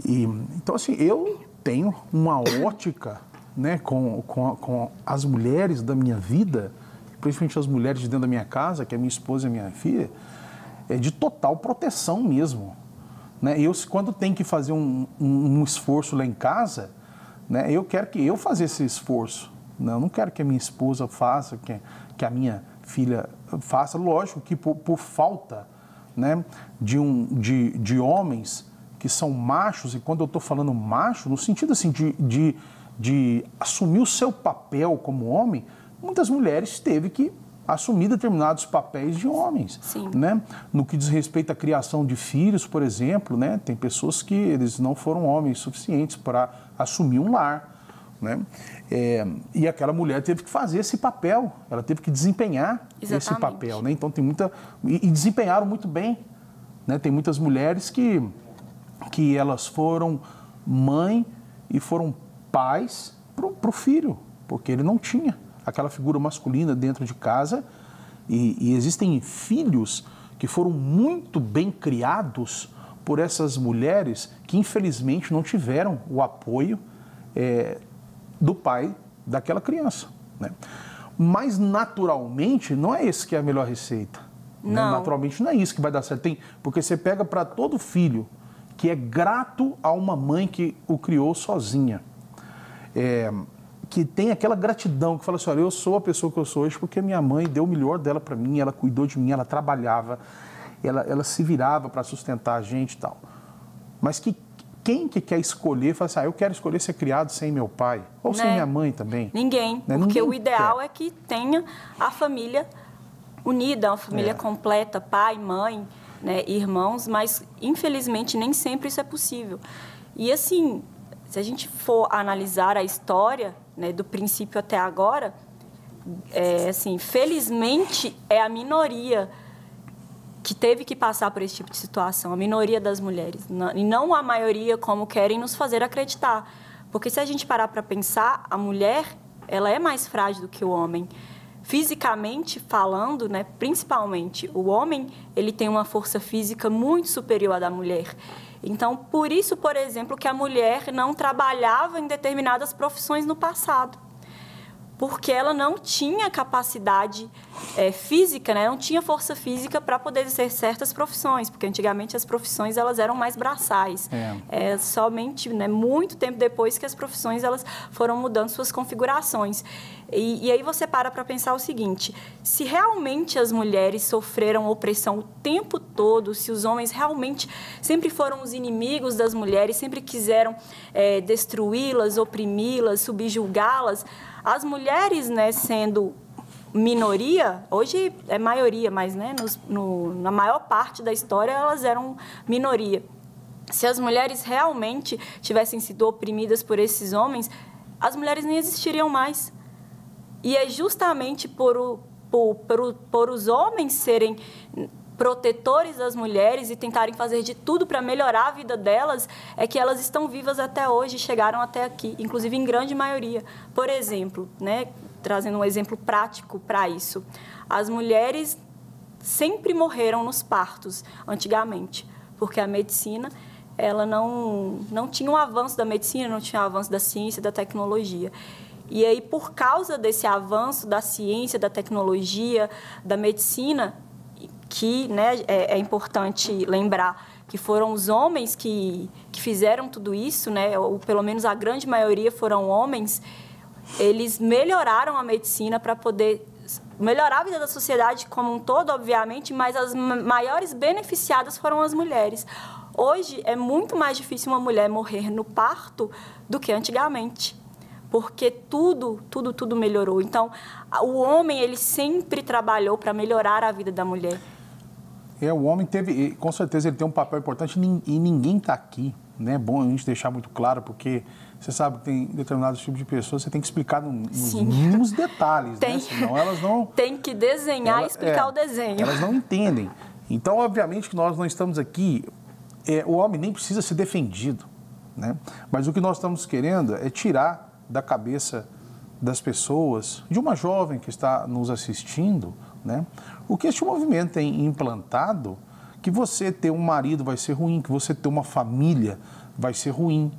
E, então, assim, eu tenho uma ótica né, com, com, com as mulheres da minha vida, principalmente as mulheres de dentro da minha casa, que é minha esposa e minha filha, é de total proteção mesmo. Né? Eu, quando tem que fazer um, um, um esforço lá em casa, né, eu quero que eu faça esse esforço. Né? Eu não quero que a minha esposa faça, que, que a minha filha faça. Lógico que por, por falta né, de, um, de, de homens que são machos, e quando eu estou falando macho, no sentido assim de, de, de assumir o seu papel como homem, muitas mulheres teve que assumir determinados papéis de homens, Sim. né? No que diz respeito à criação de filhos, por exemplo, né? Tem pessoas que eles não foram homens suficientes para assumir um lar, né? É, e aquela mulher teve que fazer esse papel, ela teve que desempenhar Exatamente. esse papel, né? Então tem muita e, e desempenharam muito bem, né? Tem muitas mulheres que que elas foram mãe e foram pais para o filho, porque ele não tinha aquela figura masculina dentro de casa. E, e, existem filhos que foram muito bem criados por essas mulheres que infelizmente não tiveram o apoio é, do pai daquela criança. Né? Mas naturalmente não é esse que é a melhor receita. Né? Naturalmente não é isso que vai dar certo. Tem, porque você pega para todo filho que é grato a uma mãe que o criou sozinha. É, que tem aquela gratidão, que fala assim, olha, eu sou a pessoa que eu sou hoje porque minha mãe deu o melhor dela para mim, ela cuidou de mim, ela trabalhava, ela, ela se virava para sustentar a gente e tal. Mas que quem que quer escolher, fala assim, ah, eu quero escolher ser criado sem meu pai, ou né? sem minha mãe também? Ninguém, né? porque Ninguém o ideal quer. é que tenha a família unida, uma família é. completa, pai, mãe, né, irmãos, mas infelizmente nem sempre isso é possível. E assim, se a gente for analisar a história, né, do princípio até agora, é, assim, felizmente é a minoria que teve que passar por esse tipo de situação, a minoria das mulheres, e não a maioria como querem nos fazer acreditar. Porque se a gente parar para pensar, a mulher, ela é mais frágil do que o homem fisicamente falando, né, principalmente o homem, ele tem uma força física muito superior à da mulher. Então, por isso, por exemplo, que a mulher não trabalhava em determinadas profissões no passado porque ela não tinha capacidade é, física, né? não tinha força física para poder exercer certas profissões, porque antigamente as profissões elas eram mais braçais. É. É, somente né, muito tempo depois que as profissões elas foram mudando suas configurações. E, e aí você para para pensar o seguinte: se realmente as mulheres sofreram opressão o tempo todo, se os homens realmente sempre foram os inimigos das mulheres, sempre quiseram é, destruí-las, oprimi-las, subjugá-las, as mulheres, né, sendo minoria, hoje é maioria, mas né, nos, no, na maior parte da história elas eram minoria. Se as mulheres realmente tivessem sido oprimidas por esses homens, as mulheres nem existiriam mais. E é justamente por, o, por, por, por os homens serem protetores das mulheres e tentarem fazer de tudo para melhorar a vida delas, é que elas estão vivas até hoje, chegaram até aqui, inclusive em grande maioria. Por exemplo, né, trazendo um exemplo prático para isso. As mulheres sempre morreram nos partos antigamente, porque a medicina ela não, não tinha um avanço da medicina, não tinha um avanço da ciência, da tecnologia. E aí, por causa desse avanço da ciência, da tecnologia, da medicina, que né, é, é importante lembrar que foram os homens que, que fizeram tudo isso, né, ou pelo menos a grande maioria foram homens, eles melhoraram a medicina para poder melhorar a vida da sociedade como um todo, obviamente, mas as maiores beneficiadas foram as mulheres. Hoje é muito mais difícil uma mulher morrer no parto do que antigamente, porque tudo, tudo, tudo melhorou. Então, o homem ele sempre trabalhou para melhorar a vida da mulher. É, o homem teve, com certeza ele tem um papel importante e ninguém está aqui, né? É bom a gente deixar muito claro, porque você sabe que tem determinados tipos de pessoas, você tem que explicar no, nos mínimos detalhes, né? tem, né? Senão elas não... Tem que desenhar ela, e explicar é, o desenho. Elas não entendem. Então, obviamente que nós não estamos aqui é, o homem nem precisa ser defendido, né? Mas o que nós estamos querendo é tirar da cabeça das pessoas, de uma jovem que está nos assistindo, né? O que este movimento tem implantado, que você ter um marido vai ser ruim, que você ter uma família vai ser ruim,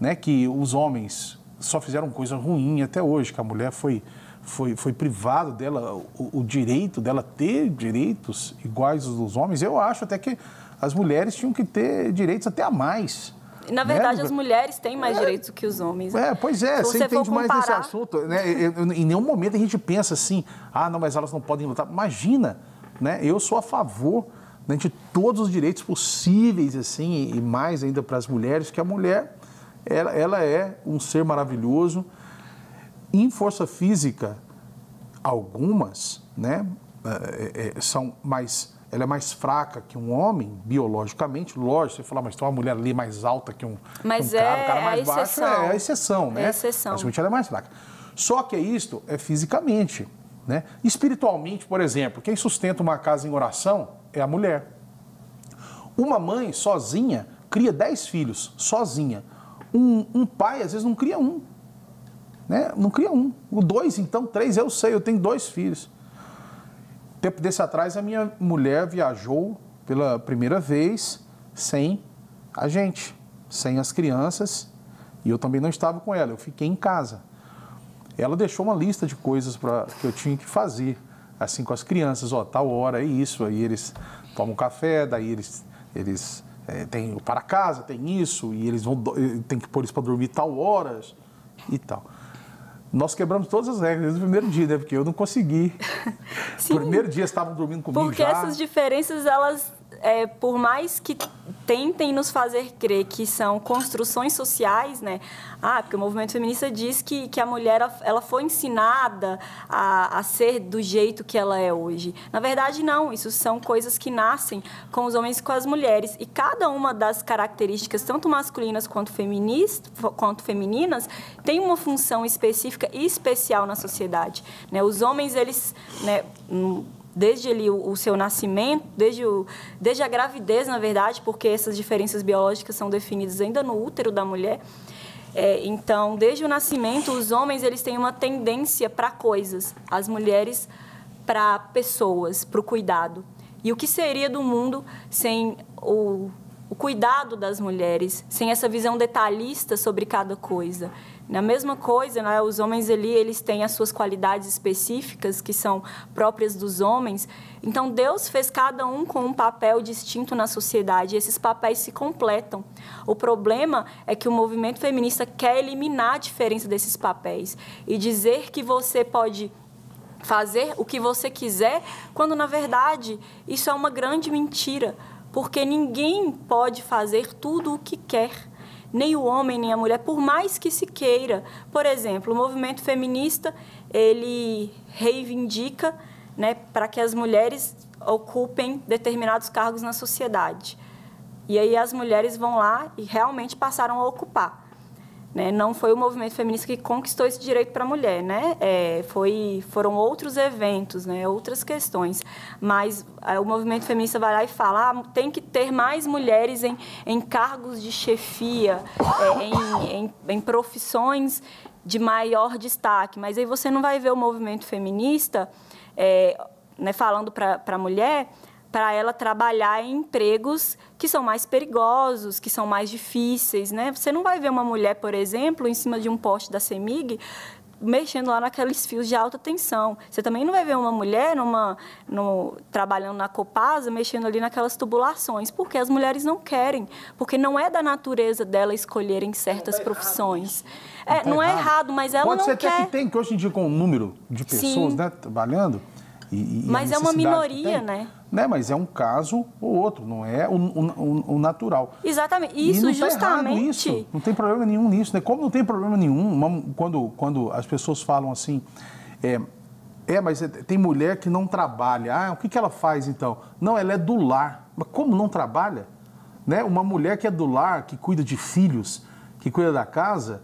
né? Que os homens só fizeram coisa ruim até hoje, que a mulher foi foi, foi privado dela o, o direito dela ter direitos iguais aos dos homens. Eu acho até que as mulheres tinham que ter direitos até a mais. Na né? verdade, né? as mulheres têm mais é, direitos do que os homens. É, pois é, você entende mais desse assunto. Né? Eu, eu, em nenhum momento a gente pensa assim, ah, não, mas elas não podem lutar. Imagina, né? eu sou a favor né, de todos os direitos possíveis, assim, e mais ainda para as mulheres, que a mulher, ela, ela é um ser maravilhoso. Em força física, algumas, né, é, é, são mais ela é mais fraca que um homem, biologicamente, lógico, você fala, mas tem uma mulher ali mais alta que um, mas um cara, é, o cara mais é baixo é a exceção, né? É a exceção. Mas ela é mais fraca. Só que isto é fisicamente, né? Espiritualmente, por exemplo, quem sustenta uma casa em oração é a mulher. Uma mãe sozinha cria dez filhos, sozinha. Um, um pai, às vezes, não cria um. Né? Não cria um. O dois, então, três, eu sei, eu tenho dois filhos. Tempo desse atrás, a minha mulher viajou pela primeira vez sem a gente, sem as crianças, e eu também não estava com ela, eu fiquei em casa. Ela deixou uma lista de coisas pra, que eu tinha que fazer, assim, com as crianças, ó, tal hora é isso, aí eles tomam café, daí eles, eles é, têm para casa, tem isso, e eles vão, tem que pôr isso para dormir tal horas e tal nós quebramos todas as regras no primeiro dia, né? Porque eu não consegui. Sim, primeiro dia estavam dormindo comigo porque já. Porque essas diferenças, elas é, por mais que tentem nos fazer crer que são construções sociais, né? Ah, porque o movimento feminista diz que, que a mulher ela foi ensinada a, a ser do jeito que ela é hoje. Na verdade, não. Isso são coisas que nascem com os homens e com as mulheres. E cada uma das características, tanto masculinas quanto, quanto femininas, tem uma função específica e especial na sociedade. Né? Os homens, eles... Né, desde ali o, o seu nascimento, desde, o, desde a gravidez, na verdade, porque essas diferenças biológicas são definidas ainda no útero da mulher. É, então, desde o nascimento, os homens eles têm uma tendência para coisas, as mulheres para pessoas, para o cuidado. E o que seria do mundo sem o, o cuidado das mulheres, sem essa visão detalhista sobre cada coisa? Na mesma coisa, né, os homens ali, eles têm as suas qualidades específicas que são próprias dos homens. Então Deus fez cada um com um papel distinto na sociedade. E esses papéis se completam. O problema é que o movimento feminista quer eliminar a diferença desses papéis e dizer que você pode fazer o que você quiser, quando na verdade isso é uma grande mentira, porque ninguém pode fazer tudo o que quer nem o homem nem a mulher, por mais que se queira. Por exemplo, o movimento feminista, ele reivindica né, para que as mulheres ocupem determinados cargos na sociedade. E aí as mulheres vão lá e realmente passaram a ocupar. Né? Não foi o movimento feminista que conquistou esse direito para a mulher, né? É, foi, foram outros eventos, né? outras questões. Mas é, o movimento feminista vai lá e fala ah, tem que ter mais mulheres em, em cargos de chefia, é, em, em, em profissões de maior destaque. Mas aí você não vai ver o movimento feminista é, né, falando para a mulher para ela trabalhar em empregos que são mais perigosos, que são mais difíceis, né? Você não vai ver uma mulher, por exemplo, em cima de um poste da CEMIG mexendo lá naqueles fios de alta tensão. Você também não vai ver uma mulher numa, no, trabalhando na Copasa, mexendo ali naquelas tubulações, porque as mulheres não querem, porque não é da natureza dela escolherem certas profissões. É, não, é errado, mas ela Pode não ser quer. até que tem, que hoje em dia com o número de pessoas né, trabalhando... E, e mas é uma minoria, né? Né? Mas é um caso ou outro, não é o, o, o natural. Exatamente. Isso não tá justamente. isso. Não tem problema nenhum nisso, né? Como não tem problema nenhum quando, quando as pessoas falam assim. É, é, mas tem mulher que não trabalha. Ah, o que, que ela faz então? Não, ela é do lar. Mas como não trabalha? Né? Uma mulher que é do lar, que cuida de filhos, que cuida da casa,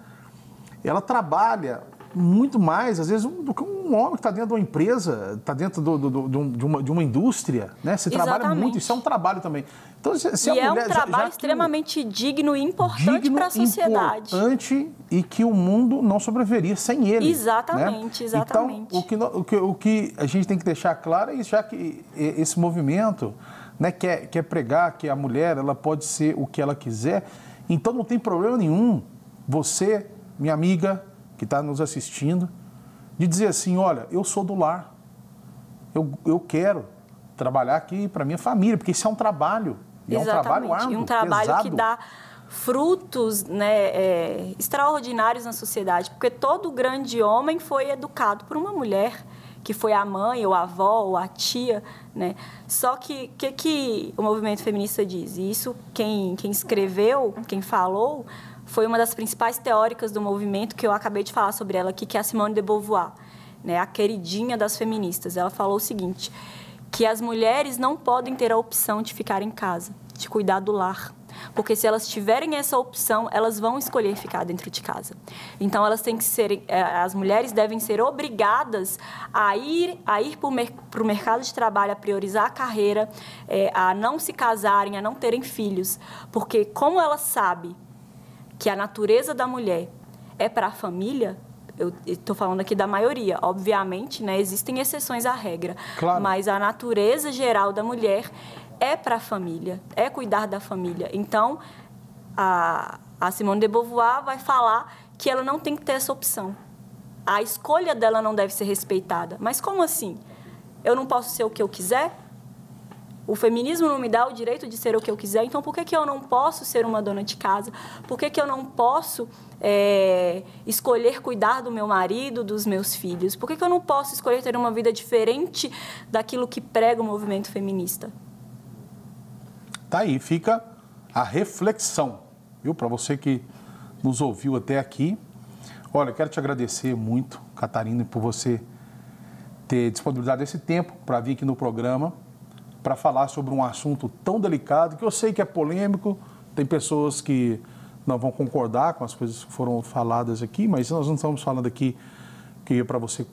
ela trabalha muito mais, às vezes, do que um homem que está dentro de uma empresa, está dentro do, do, do, de, uma, de uma indústria, né? Você Exatamente. trabalha muito, isso é um trabalho também. Então, se, se e é mulher, um trabalho já, já extremamente digno e importante para a sociedade. importante e que o mundo não sobreviveria sem ele. Exatamente, né? exatamente. Então, o que, o, que, o que a gente tem que deixar claro é isso, já que esse movimento né, quer, quer pregar que a mulher ela pode ser o que ela quiser, então não tem problema nenhum você, minha amiga, que está nos assistindo, de dizer assim: olha, eu sou do lar, eu, eu quero trabalhar aqui para minha família, porque isso é um trabalho. E Exatamente. é um trabalho árduo, e um trabalho pesado. que dá frutos né, é, extraordinários na sociedade, porque todo grande homem foi educado por uma mulher que foi a mãe, ou a avó, ou a tia, né? Só que o que, que o movimento feminista diz? Isso quem, quem escreveu, quem falou, foi uma das principais teóricas do movimento que eu acabei de falar sobre ela aqui, que é a Simone de Beauvoir, né, a queridinha das feministas. Ela falou o seguinte, que as mulheres não podem ter a opção de ficar em casa, de cuidar do lar. Porque se elas tiverem essa opção, elas vão escolher ficar dentro de casa. Então elas têm que ser, eh, as mulheres devem ser obrigadas a ir, a ir para o mercado de trabalho, a priorizar a carreira, é, a não se casarem, a não terem filhos, porque como ela sabe que a natureza da mulher é para a família, eu estou falando aqui da maioria, obviamente, né, existem exceções à regra, claro. mas a natureza geral da mulher é para a família, é cuidar da família. Então, a, a Simone de Beauvoir vai falar que ela não tem que ter essa opção. A escolha dela não deve ser respeitada. Mas como assim? Eu não posso ser o que eu quiser? O feminismo não me dá o direito de ser o que eu quiser, então por que, que eu não posso ser uma dona de casa? Por que, que eu não posso é, escolher cuidar do meu marido, dos meus filhos? Por que, que eu não posso escolher ter uma vida diferente daquilo que prega o movimento feminista? Tá aí, fica a reflexão, viu? Para você que nos ouviu até aqui. Olha, quero te agradecer muito, Catarina, por você ter disponibilizado esse tempo para vir aqui no programa para falar sobre um assunto tão delicado, que eu sei que é polêmico, tem pessoas que não vão concordar com as coisas que foram faladas aqui, mas nós não estamos falando aqui que é para você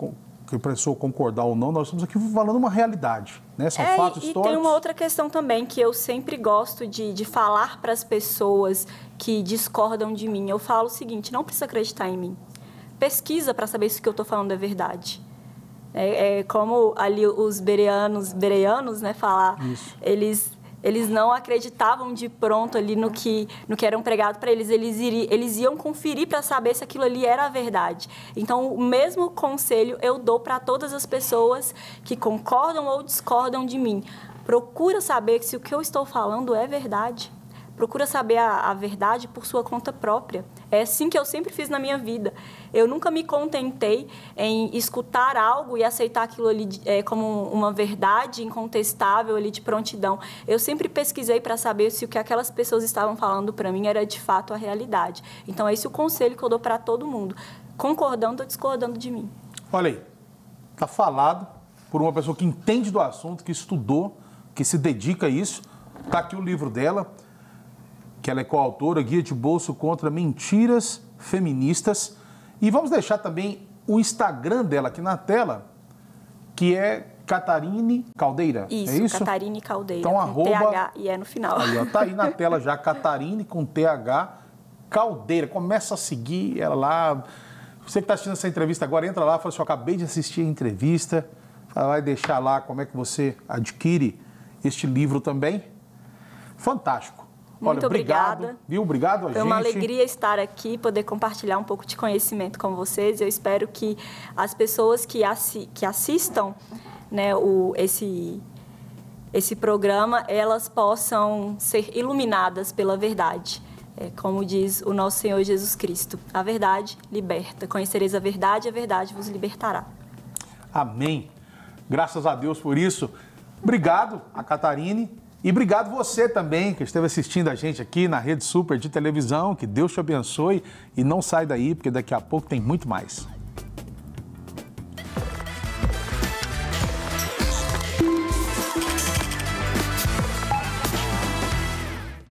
que a pessoa concordar ou não, nós estamos aqui falando uma realidade, né? São é, fatos e históricos. E tem uma outra questão também que eu sempre gosto de, de falar para as pessoas que discordam de mim. Eu falo o seguinte: não precisa acreditar em mim. Pesquisa para saber se o que eu estou falando é verdade. É, é, como ali os bereanos, bereanos, né, falar, Isso. eles eles não acreditavam de pronto ali no que no que era pregado para eles, eles iri, eles iam conferir para saber se aquilo ali era a verdade. Então, o mesmo conselho eu dou para todas as pessoas que concordam ou discordam de mim. Procura saber se o que eu estou falando é verdade procura saber a, a, verdade por sua conta própria. É assim que eu sempre fiz na minha vida. Eu nunca me contentei em escutar algo e aceitar aquilo ali é, como uma verdade incontestável ali de prontidão. Eu sempre pesquisei para saber se o que aquelas pessoas estavam falando para mim era de fato a realidade. Então, esse é o conselho que eu dou para todo mundo, concordando ou discordando de mim. Olha aí, está falado por uma pessoa que entende do assunto, que estudou, que se dedica a isso. Está aqui o livro dela, que ela é coautora, Guia de Bolso contra Mentiras Feministas. E vamos deixar também o Instagram dela aqui na tela, que é Catarine Caldeira. Isso, é isso? Catarine Caldeira. Então, arroba... TH e é no final. Aí, ó, tá aí na tela já, Catarine com TH Caldeira. Começa a seguir ela lá. Você que está assistindo essa entrevista agora, entra lá e fala assim: eu acabei de assistir a entrevista. Ela vai deixar lá como é que você adquire este livro também. Fantástico. Muito Olha, obrigado, obrigada. Viu? Obrigado a Foi gente. uma alegria estar aqui, poder compartilhar um pouco de conhecimento com vocês. Eu espero que as pessoas que, assi que assistam né, o, esse, esse programa, elas possam ser iluminadas pela verdade. É, como diz o nosso Senhor Jesus Cristo, a verdade liberta. Conhecereis a verdade, a verdade vos libertará. Amém. Graças a Deus por isso. Obrigado a Catarine e obrigado você também que esteve assistindo a gente aqui na Rede Super de televisão. Que Deus te abençoe e não sai daí, porque daqui a pouco tem muito mais.